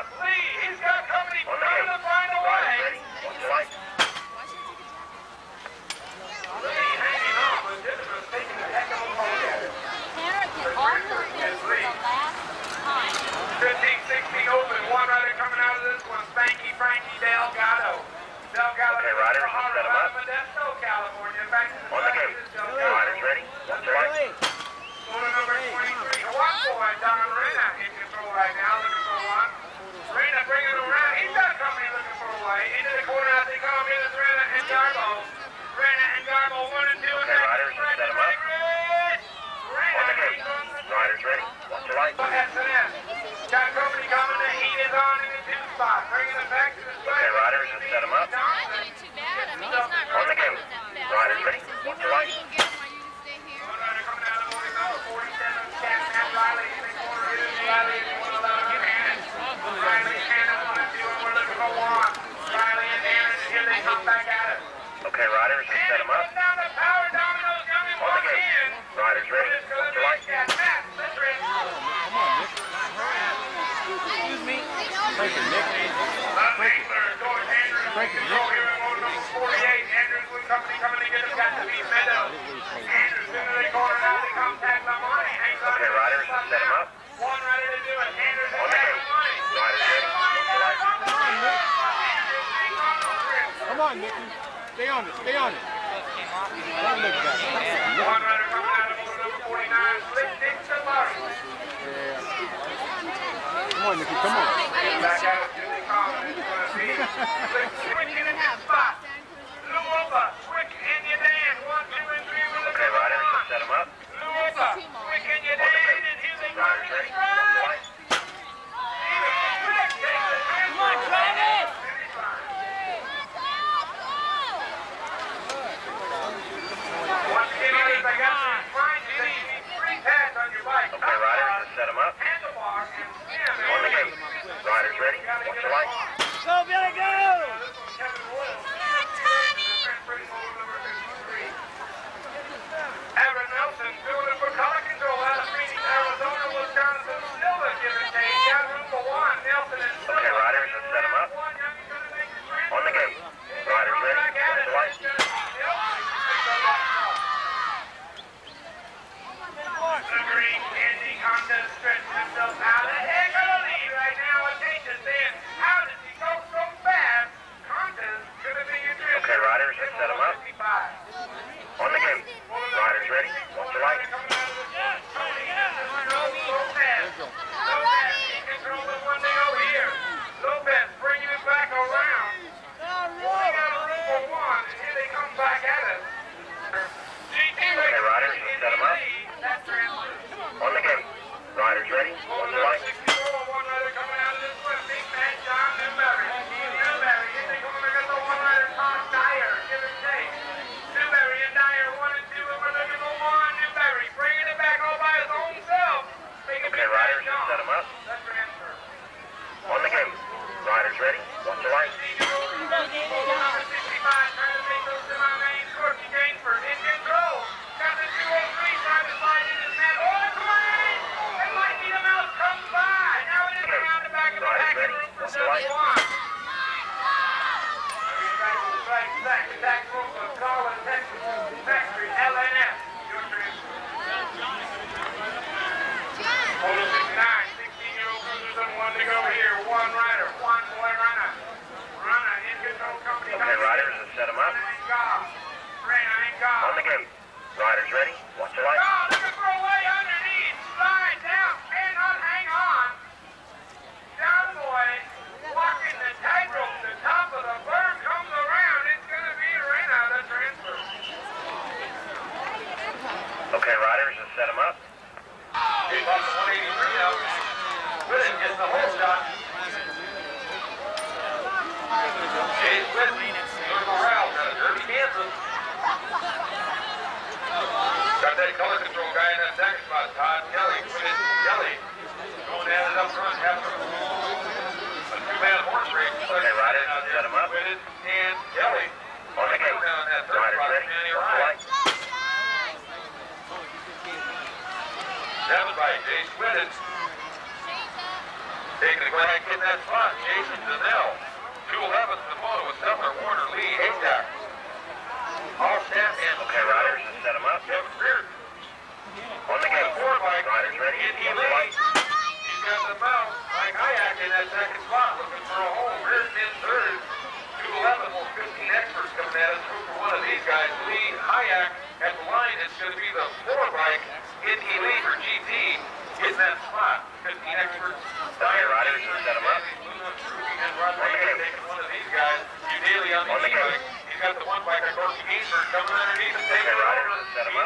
Lee, he's got to find a way. Lee hanging on, taking heck of also the last time. 15, 16 open. One rider coming out of this one. Spanky Frankie Delgado. Delgado. Okay, set up. California. On the gate. Riders ready. Number 23, Hawaii boy, Don Rena in control right now, looking for one. Rena bringing him around. He's got company looking for a way. Into the corner as they come in is Rena and Garbo. Rena and Garbo, one and two. and Okay, back to riders, the track set is 'em up. Rich. Rena On the gate. he's on the Riders ready. Got company coming. The heat is on in the two spot. Bringing it back to the strike. Okay, riders, just set 'em up. Not doing too bad. I mean, he's not On the really gate. that fast. Riders ready. You Watch your light. really gonna get him while you just stay here? One rider coming out of the morning number 47, Cat Matt Riley in the corner. It is Riley in the corner, allowed to Hannon. Riley, Hannon, one and two, and we're looking for one. Riley and Hannon, and here they come back at it. Okay, riders, just set Hannon 'em up. put down the power dominoes, coming On the one gate. in. Riders ready. It's gonna Watch be your light. Cat Matt, the trend. Unleasher, George Andrews, in control here in motor number 48. Andrews with company coming to get him, got to be Meadows. Andrews into the corner, now they contact Lamoni, hangs on. Okay, to the riders, spot set 'em now. up. One rider to do it, Andrews and gate. Lamoni. Riders ready. Watch your light. Come on, Nicky. Stay on it. Stay on it. Don't look back. One rider coming out of number 49, Slick Dick Sabari. Come on, Nicky. Come on. Back out, here they come, and it's gonna be Slick Quick in the next spot. Luopa, Quick in your Dan, one, two, and three, we're looking Okay, for riders, one. just set 'em up. Luopa, Quick in your On the Dan, gate. and here they come Riders to the ready. Watch your strike. light. Come on, Travis! Once again, ladies, I got some fine Jimmy. You need three pads on your bike. Okay, riders, just set 'em up. Handlebar and stem. On the gate. Riders ready. Watch your light. Go, Billy, go! This one's Kevin Williams. Grand Prix motor number 53. Evan Nelson doing it for color control out of Phoenix, Arizona, Wisconsin. Silva giving chase. Got room for one. Nelson and Silva. Okay, riders, just set 'em up. One young is gonna make the transfer. On the gate. Riders ready. Back at Watch it. your light. The green candy contest stretching himself out. A heck of a lead right now. Attention saying, how did he go so fast? Contest gonna be your drift. Okay, riders, just set 'em up. 55. On the gate. Riders ready. Watch your light. Coming out of the Tony, this is Lopez. Lopez, he controls it when they go here. Lopez bringing it back around. Only got room for one, and here they come back at it. GT Okay, riders, in set 'em up. the lead. That's transfer. On the gate. Riders ready. On Watch your number light. 64, one rider coming out of this one, big man John Newberry. Newberry, here they come, they got the one rider Tom Dyer, give and take. Newberry and Dyer, one and two, and we're looking for one. Newberry bringing it back all by his own self. Big Okay, riders, up. On the gate. Riders ready. Watch your light. Number 65, trying to make those semi-main, Corky Gainsford in control. Got the 203 trying to slide in his man. Oh, it's lane! And Mikey the Mouse comes by. Now it is Okay. around the back of the Riders pack ready. room for Watch your light. number one. Right, back, back, room of Garland, Texas, Factory, LNS. Your transfer. Polo 69, 16-year-old cruisers and one to go here. One rider, one boy runner. Runner in control company. Okay, riders, just set 'em up. Rena and Goff. Rena and Goff. On the gate. Riders ready. Watch your light. that color control guy in that sack spot, Todd Kelly. Quit. Kelly. Going to at it up front, having a, a two-man horse race. Okay, Roddy, set him up. Quit. And Kelly. On the gate. Down ready. third spot, Danny Ryan. Seven by Jace Whitted. Taking the ground, getting that spot, Jason Donnell. 211 to the photo. 15 experts. Down here, Roger. Set him up. And Rodriguez taking one of these guys. Udaley on the e-bike. He's got the one bike. Corky Gainsford coming underneath and taking it. Roger. Set him up.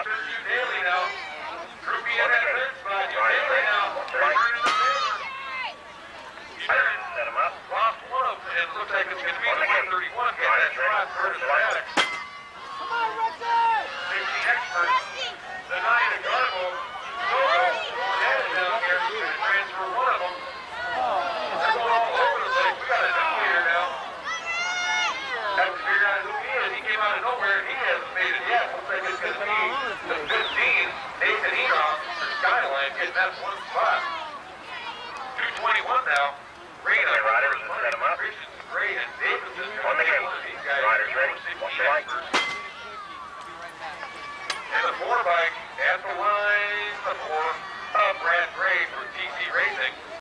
The 15's Nathan Enoch for Skyline hit that one spot. 221 now. Green on Riders has set him up. Green and Eroth on the minute. Riders ready. One strike.